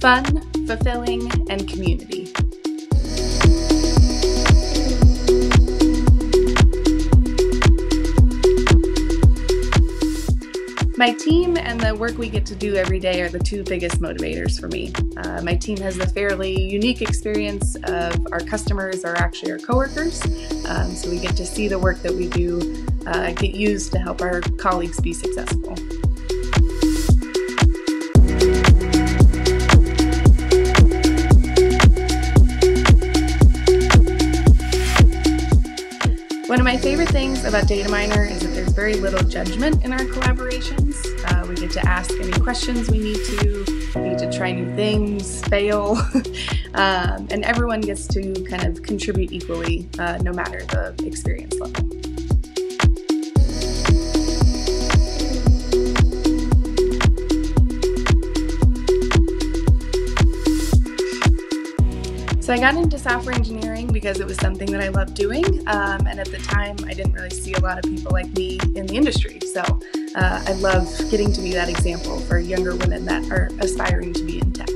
Fun, fulfilling, and community. My team and the work we get to do every day are the two biggest motivators for me. Uh, my team has the fairly unique experience of our customers are actually our coworkers, um, so we get to see the work that we do uh, get used to help our colleagues be successful. My favorite things about Dataminr is that there's very little judgment in our collaborations. Uh, we get to ask any questions we need to, we get to try new things, fail, um, and everyone gets to kind of contribute equally uh, no matter the experience level. So I got into software engineering because it was something that I loved doing, um, and at the time I didn't really see a lot of people like me in the industry. So uh, I love getting to be that example for younger women that are aspiring to be in tech.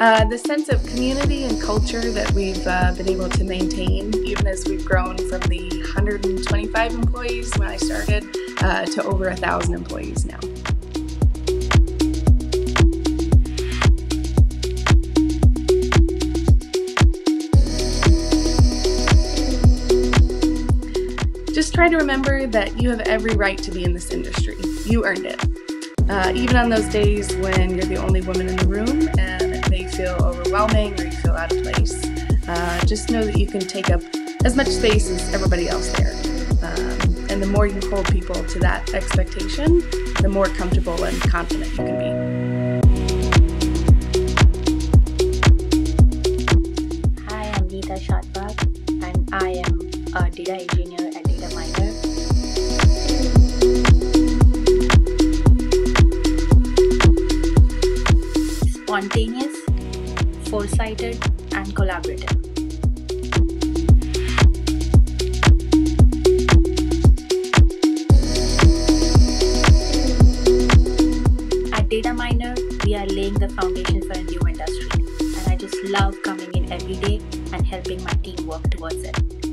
Uh, the sense of community and culture that we've uh, been able to maintain, even as we've grown from the 125 employees when I started uh, to over a thousand employees now. Just try to remember that you have every right to be in this industry. You earned it. Uh, even on those days when you're the only woman in the room and feel overwhelming or you feel out of place, uh, just know that you can take up as much space as everybody else there. Um, and the more you hold people to that expectation, the more comfortable and confident you can be. Hi, I'm Geeta Shatbag, and I am a data engineer at Dataminr. Spontaneous, foresighted, and collaborative. Dataminr, we are laying the foundation for a new industry, and I just love coming in every day and helping my team work towards it.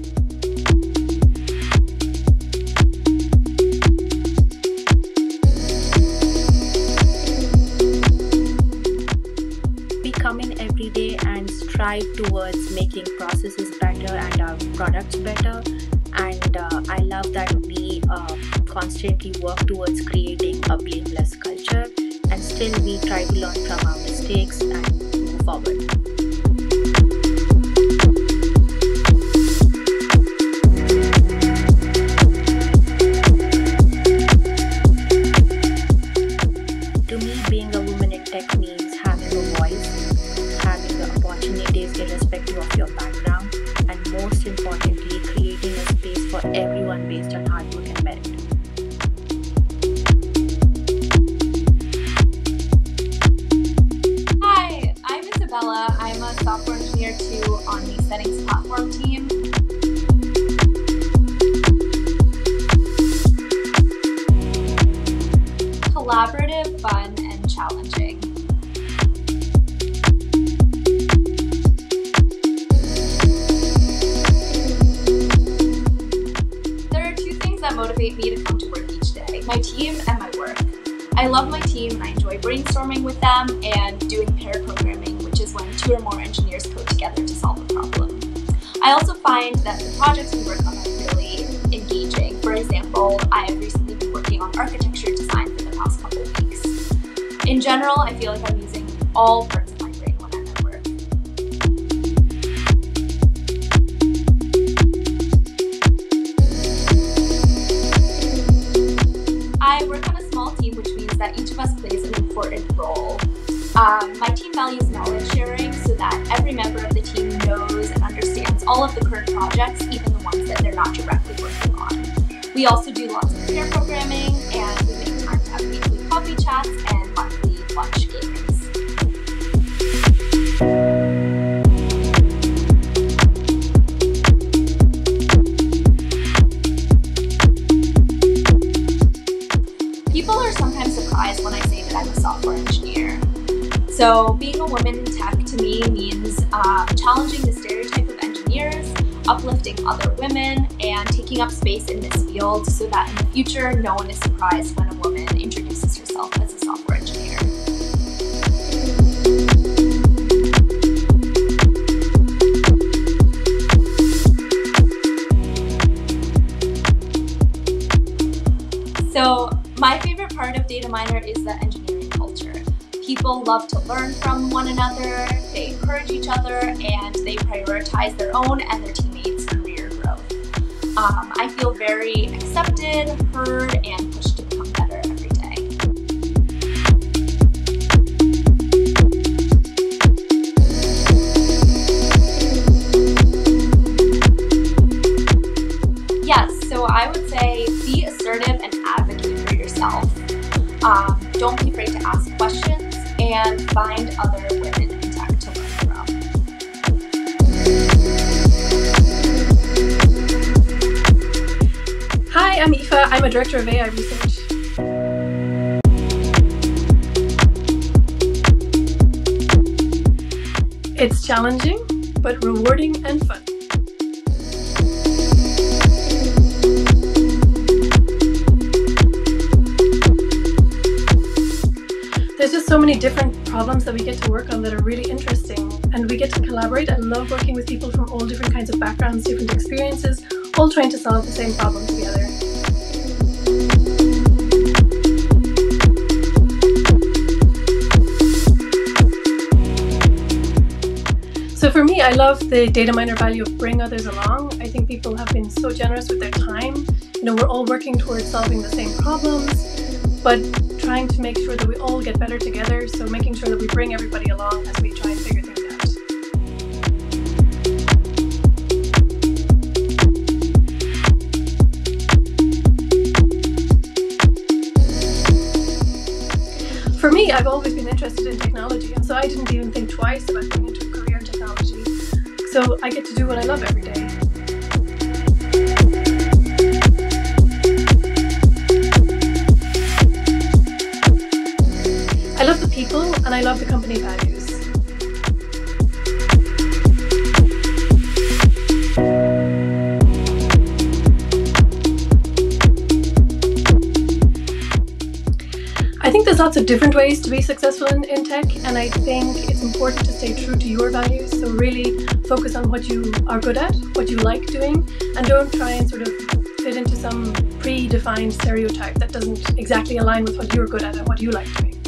Strive towards making processes better and our products better. And uh, I love that we uh, constantly work towards creating a blameless culture and still we try to learn from our mistakes and move forward. To me, being a woman in tech means Isabella. I'm a software engineer too on the settings platform team. Collaborative, fun, and challenging. There are two things that motivate me to come to work each day my team and my work. I love my team and I enjoy brainstorming with them and doing pair programming when two or more engineers code together to solve a problem. I also find that the projects we work on are really engaging. For example, I have recently been working on architecture design for the past couple weeks. In general, I feel like I'm using all parts of my brain when I'm. I work on a small team, which means that each of us plays an important role. Um, my team values knowledge sharing so that every member of the team knows and understands all of the current projects, even the ones that they're not directly working on. We also do lots of peer programming and we make time to have weekly coffee chats and monthly lunch games. So, being a woman in tech to me means uh, challenging the stereotype of engineers, uplifting other women, and taking up space in this field so that in the future no one is surprised when a woman introduces herself as a software engineer. So, my favorite part of Dataminr is the engineering culture. People love to learn from one another, they encourage each other, and they prioritize their own and their teammates' career growth. Um, I feel very accepted, heard, and pushed I'm Aoife. I'm a director of AI research. It's challenging, but rewarding and fun. There's just so many different problems that we get to work on that are really interesting, and we get to collaborate. I love working with people from all different kinds of backgrounds, different experiences, all trying to solve the same problem together. So for me, I love the Dataminr value of bring others along. I think people have been so generous with their time. You know, we're all working towards solving the same problems, but trying to make sure that we all get better together. So making sure that we bring everybody along as we try and figure me, I've always been interested in technology, and so I didn't even think twice about going into a career in technology. So I get to do what I love every day. I love the people and I love the company values. Lots of different ways to be successful in, in tech, and I think it's important to stay true to your values. So, really focus on what you are good at, what you like doing, and don't try and sort of fit into some predefined stereotype that doesn't exactly align with what you're good at and what you like doing.